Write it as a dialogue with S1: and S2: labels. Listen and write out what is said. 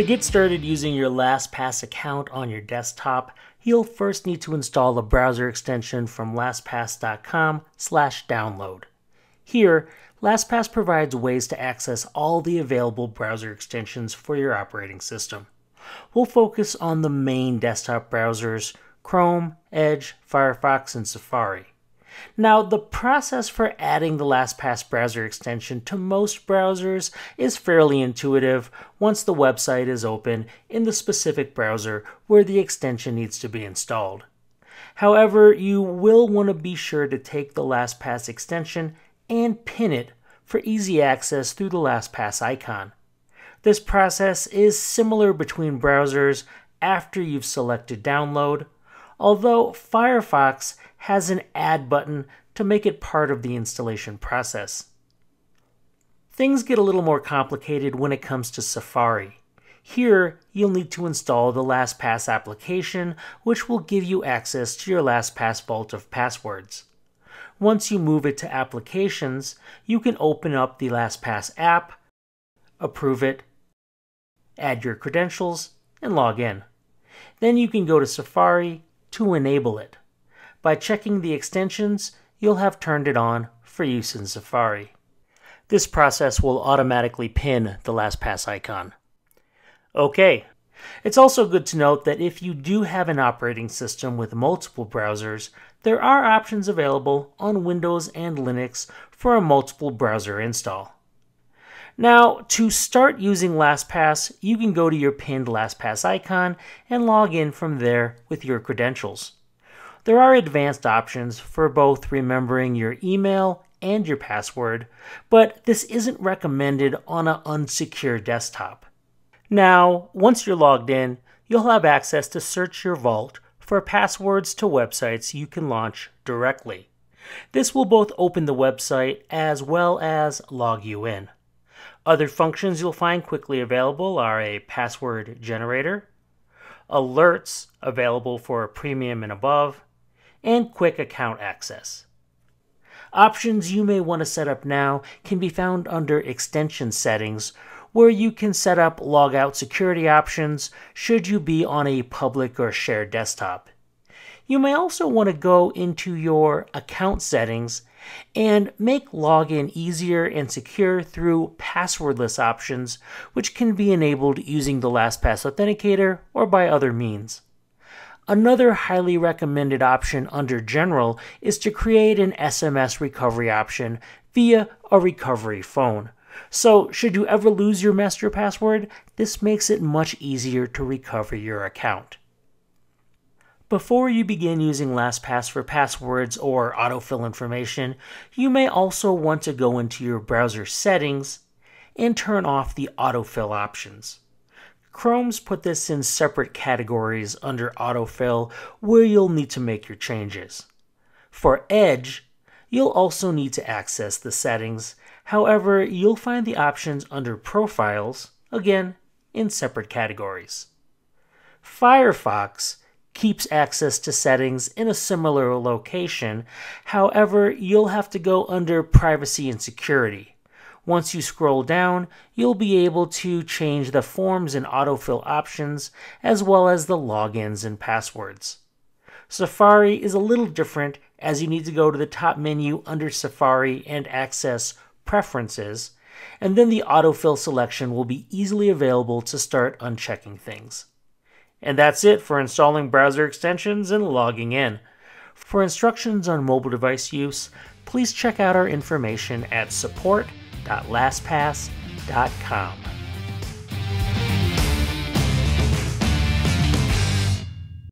S1: To get started using your LastPass account on your desktop, you'll first need to install a browser extension from lastpass.com slash download. Here, LastPass provides ways to access all the available browser extensions for your operating system. We'll focus on the main desktop browsers Chrome, Edge, Firefox, and Safari. Now, the process for adding the LastPass browser extension to most browsers is fairly intuitive once the website is open in the specific browser where the extension needs to be installed. However, you will want to be sure to take the LastPass extension and pin it for easy access through the LastPass icon. This process is similar between browsers after you've selected download, although Firefox has an add button to make it part of the installation process. Things get a little more complicated when it comes to Safari. Here, you'll need to install the LastPass application, which will give you access to your LastPass vault of passwords. Once you move it to Applications, you can open up the LastPass app, approve it, add your credentials, and log in. Then you can go to Safari to enable it. By checking the extensions, you'll have turned it on for use in Safari. This process will automatically pin the LastPass icon. Okay, it's also good to note that if you do have an operating system with multiple browsers, there are options available on Windows and Linux for a multiple browser install. Now, to start using LastPass, you can go to your pinned LastPass icon and log in from there with your credentials. There are advanced options for both remembering your email and your password, but this isn't recommended on an unsecure desktop. Now, once you're logged in, you'll have access to search your vault for passwords to websites you can launch directly. This will both open the website as well as log you in. Other functions you'll find quickly available are a password generator, alerts available for premium and above, and quick account access. Options you may want to set up now can be found under Extension Settings, where you can set up logout security options should you be on a public or shared desktop. You may also want to go into your account settings and make login easier and secure through passwordless options, which can be enabled using the LastPass Authenticator or by other means. Another highly recommended option under General is to create an SMS recovery option via a recovery phone. So, should you ever lose your master password, this makes it much easier to recover your account. Before you begin using LastPass for passwords or autofill information, you may also want to go into your browser settings and turn off the autofill options. Chrome's put this in separate categories under autofill where you'll need to make your changes. For Edge, you'll also need to access the settings. However, you'll find the options under Profiles, again, in separate categories. Firefox keeps access to settings in a similar location. However, you'll have to go under Privacy and Security. Once you scroll down, you'll be able to change the forms and autofill options, as well as the logins and passwords. Safari is a little different as you need to go to the top menu under Safari and access Preferences, and then the autofill selection will be easily available to start unchecking things. And that's it for installing browser extensions and logging in. For instructions on mobile device use, please check out our information at support.lastpass.com.